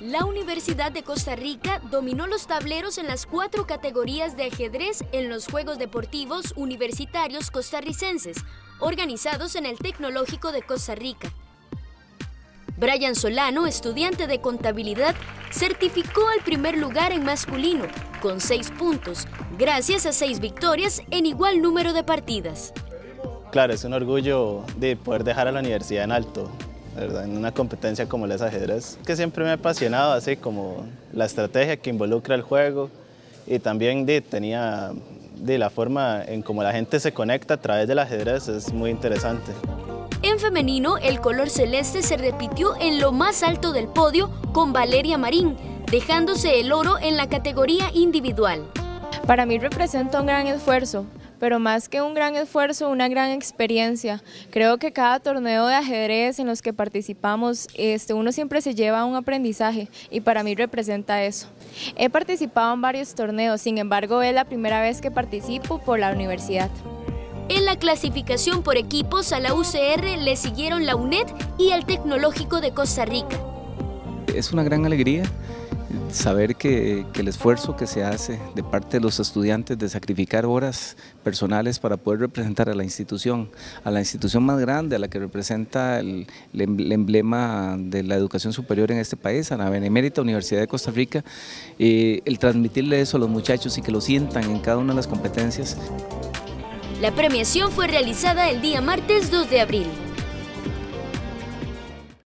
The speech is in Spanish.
La Universidad de Costa Rica dominó los tableros en las cuatro categorías de ajedrez en los Juegos Deportivos Universitarios Costarricenses, organizados en el Tecnológico de Costa Rica. Brian Solano, estudiante de contabilidad, certificó al primer lugar en masculino, con seis puntos, gracias a seis victorias en igual número de partidas. Claro, es un orgullo de poder dejar a la universidad en alto, en una competencia como el ajedrez, que siempre me ha apasionado, así como la estrategia que involucra el juego y también de, tenía de la forma en cómo la gente se conecta a través del ajedrez es muy interesante. En femenino, el color celeste se repitió en lo más alto del podio con Valeria Marín, dejándose el oro en la categoría individual. Para mí representa un gran esfuerzo, pero más que un gran esfuerzo, una gran experiencia. Creo que cada torneo de ajedrez en los que participamos, este, uno siempre se lleva un aprendizaje y para mí representa eso. He participado en varios torneos, sin embargo es la primera vez que participo por la universidad. En la clasificación por equipos a la UCR le siguieron la UNED y el Tecnológico de Costa Rica. Es una gran alegría saber que, el esfuerzo que se hace de parte de los estudiantes de sacrificar horas personales para poder representar a la institución, a la institución más grande, a la que representa el, em, emblema de la educación superior en este país, a la Benemérita Universidad de Costa Rica, eh, el transmitirle eso a los muchachos y que lo sientan en cada una de las competencias. La premiación fue realizada el día martes 2 de abril.